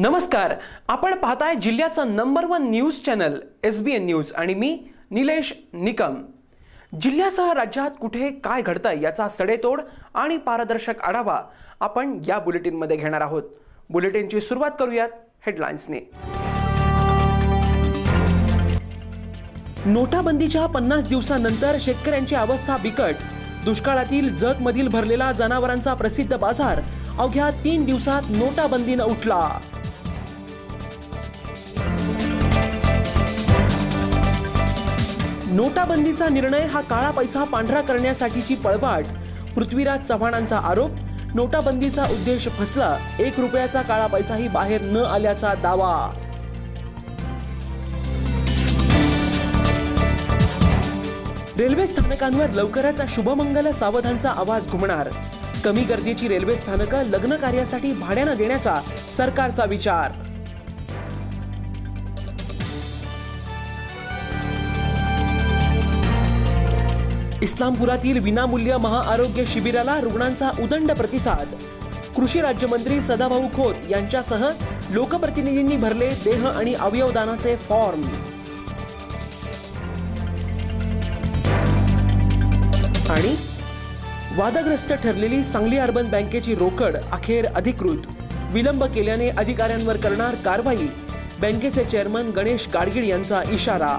नमस्कार. आपण पाहताय जिल्ह्याचा number one news channel S B N news आणि मी निलेश निकम. जिल्ह्यासह राज्यात कुठे काय घडतं याचा सडेतोड आणि पारदर्शक आढावा आपण या बुलेटिनमध्ये घेणार आहोत. बुलेटिनची सुरुवात करूयात हेडलाईन्सने नोटाबंदीच्या पन्नास दिवसानंतर शेतकऱ्यांची अवस्था बिकट. दुष्काळातील जगमधील भरलेला जनावरांचा प्रसिद्ध बाजार अवघ्या तीन दिवसात नोटाबंदीनं उठला. नोटाबंदीचा निर्णय हा काळा पैसा पांढरा करण्यासाठीची पळवाट. पृथ्वीराज चव्हाणांचा आरोप नोटाबंदीचा उद्देश फसला एक रुपयाचा काळा पैसाही बाहेर न आल्याचा दावा. रेल्वे स्थानकांवर लवकरच शुभमंगल सावधानचा आवाज घुमणार. कमी गर्दीची रेल्वे स्थानकं लग्न कार्यासाठी भाड्यानं देण्याचा सरकारचा विचार. इस्लामपुरातील विनामूल्य महाआरोग्य शिबिराला रुग्णांचा उदंड प्रतिसाद. कृषी राज्यमंत्री सदाभाऊ खोत यांच्यासह लोकप्रतिनिधींनी भरले देह आणि अवयवदानाचे फॉर्म. आणि वादग्रस्त ठरलेली सांगली अर्बन बँकेची रोकड अखेर अधिकृत. विलंब केल्याने अधिकाऱ्यांवर करणार कारवाई. बँकेचे चेअरमन गणेश गाडगीळ यांचा इशारा.